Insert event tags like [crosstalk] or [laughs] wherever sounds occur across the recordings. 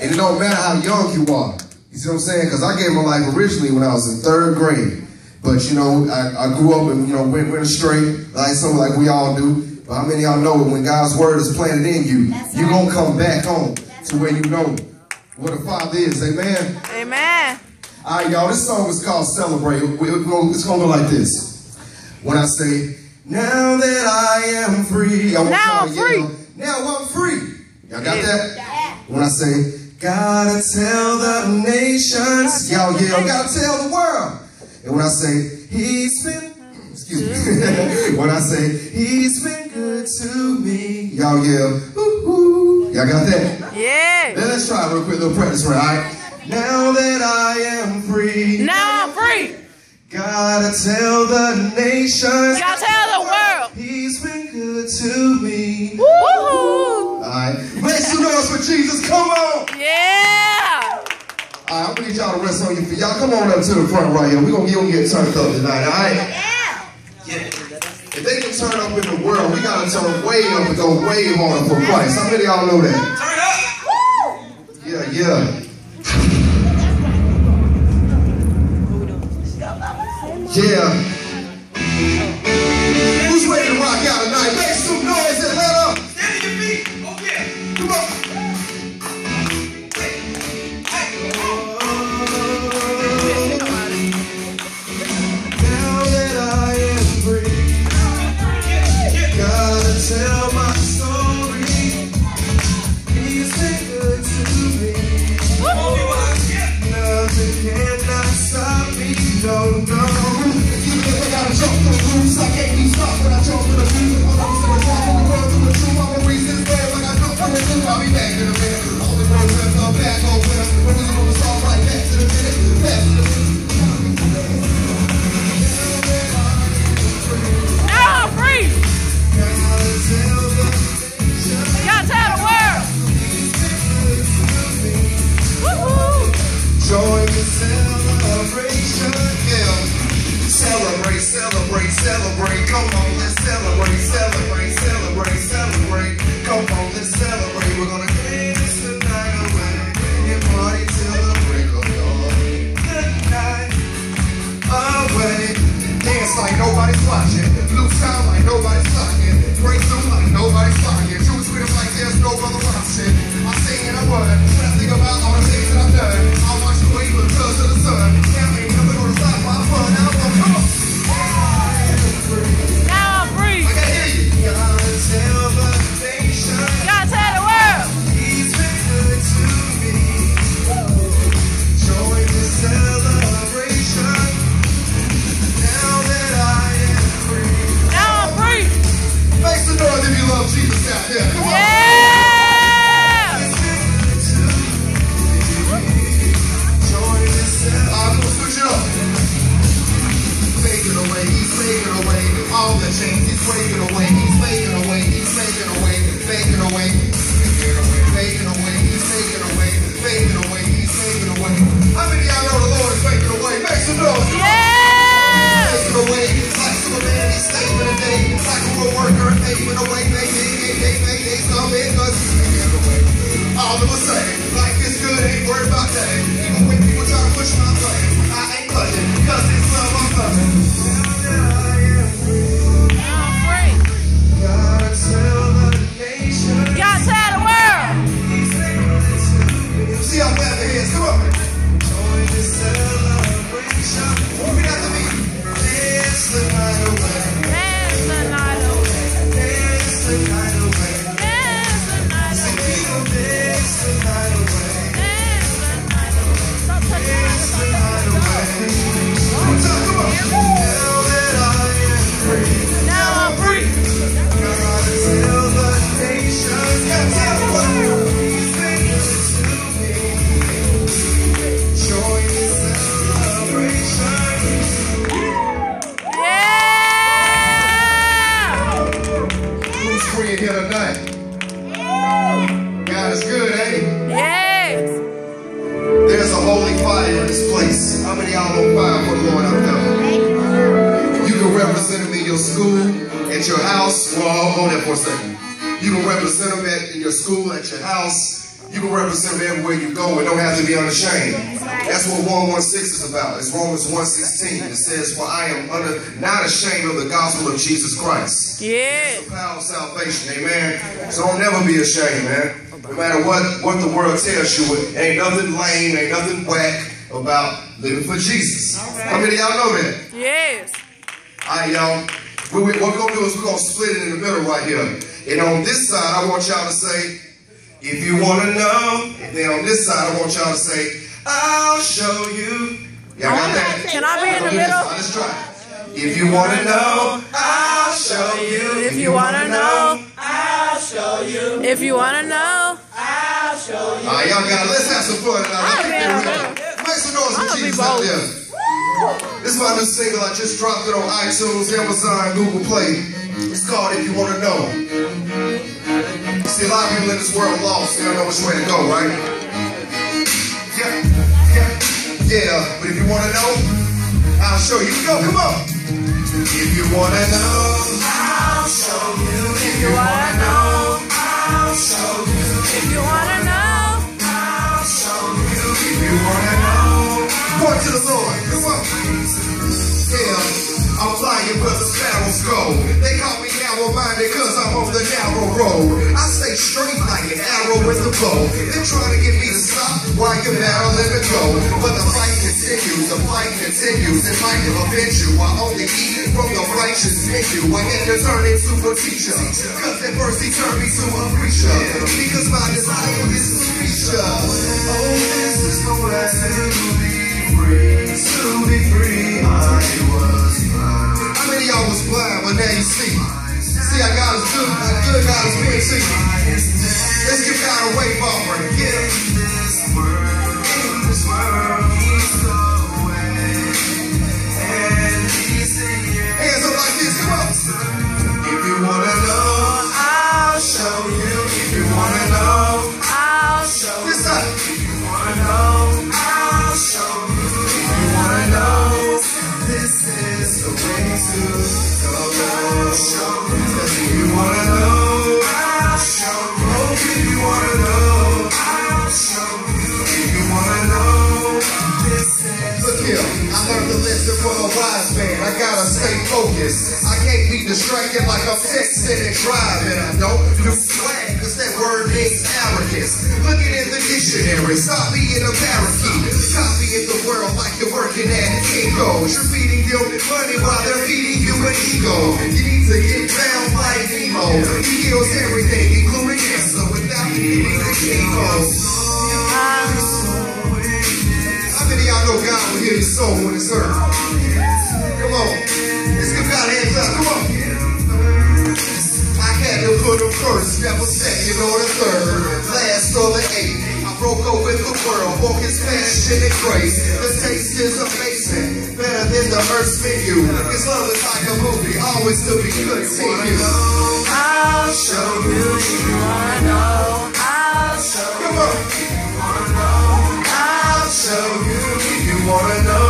And it don't matter how young you are. You see what I'm saying? Because I gave my life originally when I was in third grade. But you know, I, I grew up and you know went, went astray, like some like we all do. But how many of y'all know when God's word is planted in you, you're gonna come back home to where you know what a father is. Amen. Amen. All right, y'all. This song is called "Celebrate." It's gonna go like this. When I say, "Now that I am free," I want now I'm free. yell, "Now I'm free." Y'all got that? When I say, "Gotta tell the nations," y'all yell, "Gotta tell the world." And when I say, "He's been," excuse me. [laughs] when I say, "He's been good to me," y'all yell, "Ooh, ooh." Y'all got that? Yeah. Then let's try a real quick little practice round, all right? Now that I am free, Now I'm free. gotta tell the nations Gotta tell the world. He's been good to me. Woohoo. Alright, make some noise for Jesus, come on! Yeah. Alright, I'm gonna need y'all to rest on your feet. Y'all come on up to the front right here. We're gonna, we gonna get turned up tonight, alright? Yeah. Yeah. If they can turn up in the world, we gotta turn way up and go way harder for Christ. How many of y'all know that? Turn up! Yeah, yeah. Yeah. Who's ready to rock out tonight? All Is good, he? Yes. There's a holy fire in this place. How many of y'all on fire for the Lord up there? You can represent him in your school, at your house. Well, hold on there for a second. You can represent him at in your school, at your house, You can represent him everywhere you go and don't have to be unashamed. That's what 116 is about. It's Romans 116. It says, For I am under, not ashamed of the gospel of Jesus Christ. Yeah. The power of salvation, amen. So don't never be ashamed, man. No matter what, what the world tells you, ain't nothing lame, ain't nothing whack about living for Jesus. How many of y'all know that? Yes. All right, y'all. What, we, what we're going to do is we're going to split it in the middle right here. And on this side, I want y'all to say, if you want to know. And then on this side, I want y'all to say, I'll show you. Y'all got that? Can I be in the middle? Let's try it. If you want to know, I'll show you. If you wanna know, I'll show you. If you wanna know, I'll show you. All right, y'all got it. Let's have some fun tonight. I'll Let's be get in the real. Make some noise for Jesus out there. This is my new single. I just dropped it on iTunes, Amazon, Google Play. It's called If You Want to Know. See, a lot of people in this world lost. They don't know which way to go, right? Yeah, yeah, yeah. But if you want to know, I'll show you. Go, come on. If you want to know, I'll show you. If you wanna know, I'll show you. if you wanna know, I'll show you. To know, point to the Lord. Come on. Yeah, uh, I'm flying the sparrows go. They road. I stay straight like an arrow with a bow. They're trying to get me to stop while you're battling to go. But the fight continues, the fight continues. It might offend you. I only eat from the righteous menu. I had to turn into a teacher. Cause at first he turned me to a preacher. Because my desire is to reach. Oh, this is the way to be free. To be free, I was blind. How many y'all was blind, but now you see? I is good, good God to. Let's give God a wave offering. Yeah. In this world, focused. I can't be distracted like I'm texting and driving. I don't do swag, cause that word means arrogance. Looking in the dictionary, stop being a parakeet. Copying the world like you're working at Kinko's. You're feeding them money while they're feeding you an ego. You need to get down like Nemo. He heals everything, including cancer, without needing the chemo. How many y'all know God will heal your soul when it's hurt? Come on. First, never second or the third, last or the eighth. I broke up with the world, walk his passion and grace. The taste is amazing, better than the earth's menu. His love is like a movie, always to be continued. I'll show you. You wanna know, I'll show Come on. I'll show you if you wanna know.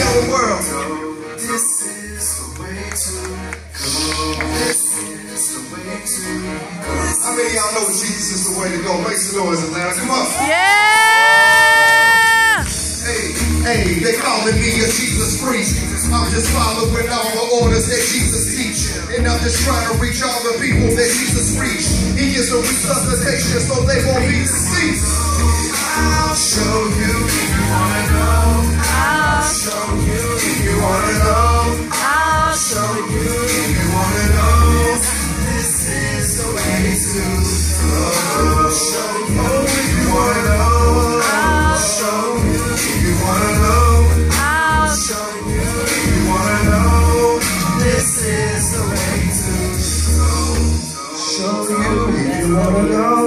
Tell the world. This is the way to go. This is the way to go. How many of y'all know Jesus is the way to go? Make some noise, Atlanta. Come on. Yeah! show. If you wanna know, this is the way to. Show. If you wanna know, show. If you wanna know, show. If you wanna know, this is the way to. Show you. If you wanna know.